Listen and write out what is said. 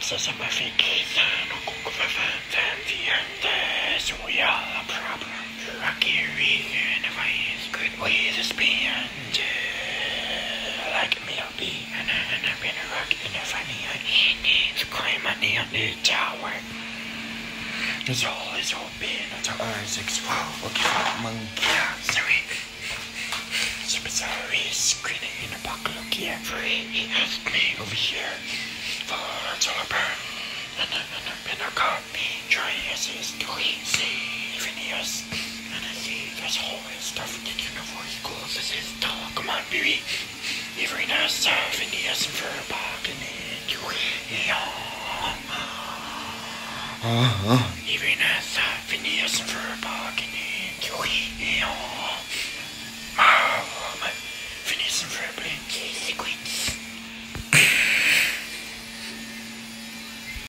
Så som jag fick någon gång för fem fiender Så jag alla problem Rocky region if I is good way to spend Like me I'll be and and I've been a rock and if I need to climb my on the tower It's all is open until Isaac's wow Okay, monkey, sorry Super sorry, screening in a buckle here free He asked me over here For a burn And I and I've been a cop me trying as his to see Phineas And I see there's his stuff taking before he closes his door Come on, baby Every nice uh, Phineas and for a bargain and you yeah. Uh-huh.